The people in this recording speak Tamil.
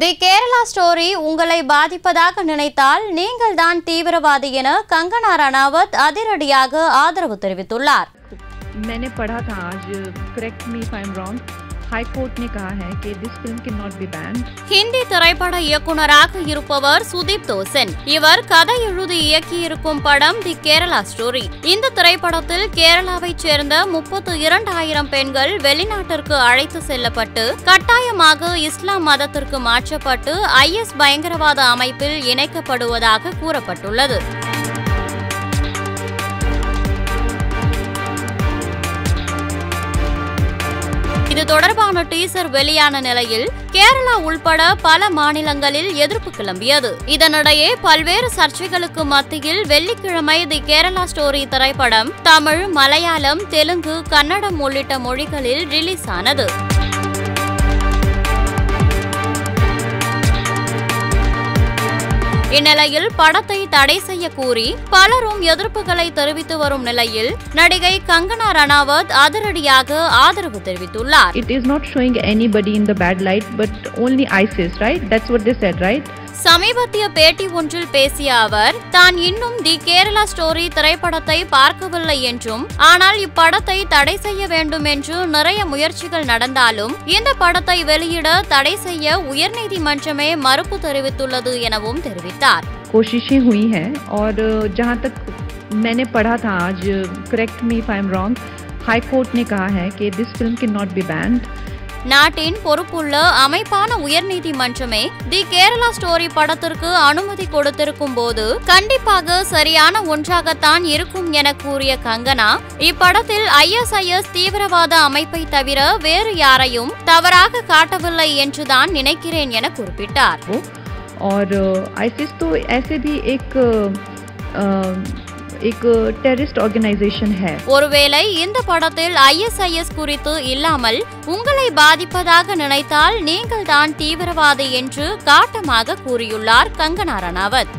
தி கேரளா ஸ்டோரி உங்களை பாதிப்பதாக நினைத்தால் நீங்கள் தான் தீவிரவாதி என கங்கனா ரணாவத் அதிரடியாக ஆதரவு தெரிவித்துள்ளார். मैंने पढ़ा था आज correct me if I am wrong high court ने कहा है कि this film can not be banned Hindi திரைப்பட இயக்குனராக இருப்பவர் சுதீப் தோசன் இவர் கதை எழுதி இயக்கியிருக்கும் படம் தி கேரளா ஸ்டோரி இந்த திரைப்படத்தில் கேரளாவைச் சேர்ந்த முப்பத்து இரண்டாயிரம் பெண்கள் வெளிநாட்டிற்கு அழைத்து செல்லப்பட்டு கட்டாயமாக இஸ்லாம் மதத்திற்கு மாற்றப்பட்டு ஐஎஸ் பயங்கரவாத அமைப்பில் இணைக்கப்படுவதாக கூறப்பட்டுள்ளது தொடர்பான டீசர் வெளியான நிலையில் கேரளா உள்பட பல மாநிலங்களில் எதிர்ப்பு கிளம்பியது. இதனிடையே பல்வேறு சர்ச்சைகளுக்கு மத்தியில் வெள்ளிக்கிழமை தி கேரளா ஸ்டோரி திரைப்படம் தமிழ் மலையாளம் தெலுங்கு கன்னடம் உள்ளிட்ட மொழிகளில் ரிலீஸ் ஆனது இந்நிலையில் படத்தை தடை செய்ய கூறி பலரும் எதிர்ப்புகளை தெரிவித்து வரும் நிலையில் நடிகை கங்கனா ரணாவத் அதிரடியாக ஆதரவு தெரிவித்துள்ளார் it is not showing anybody in the bad light but only ISIS right that's what they said right சமீபத்திய பேட்டி ஒன்றில் பேசிய அவர் தான் இன்னும் தி கேரளா ஸ்டோரி திரைப்படத்தை பார்க்கவில்லை என்றும் ஆனால் இப்படத்தை தடை செய்ய வேண்டும் என்று நிறைய முயற்சிகள் நடந்தாலும் இந்த படத்தை வெளியிட தடை செய்ய உயர்நீதிமன்றமே மறுப்பு தெரிவித்துள்ளது எனவும் தெரிவித்தார் कोशिशें हुई हैं और जहाँ तक मैंने पढ़ा था आज correct me if I am wrong high court ने कहा है कि this film can not be banned நாட்டின் பொறுப்புள்ள அமைப்பான உயர்நீதிமன்றமே தி கேரளா ஸ்டோரி படத்திற்கு அனுமதி கொடுத்திருக்கும் போது கண்டிப்பாக சரியான ஒன்றாகத்தான் இருக்கும் என கூறிய கங்கனா இப்படத்தில் ஐஎஸ்ஐஎஸ் தீவிரவாத அமைப்பை தவிர வேறு யாரையும் தவறாக காட்டவில்லை என்றுதான் நினைக்கிறேன் என குறிப்பிட்டார் वो और आईसिस तो ऐसे भी एक अ, एक टेररिस्ट ऑर्गेनाइजेशन है ஒருவேளை இந்த படத்தில் ஐஎஸ்ஐஎஸ் குறித்து இல்லாமல் உங்களை பாதிப்பதாக நினைத்தால் நீங்கள் தான் தீவிரவாதி என்று காட்டமாக கூறியுள்ளார் கங்கனா ரணாவத்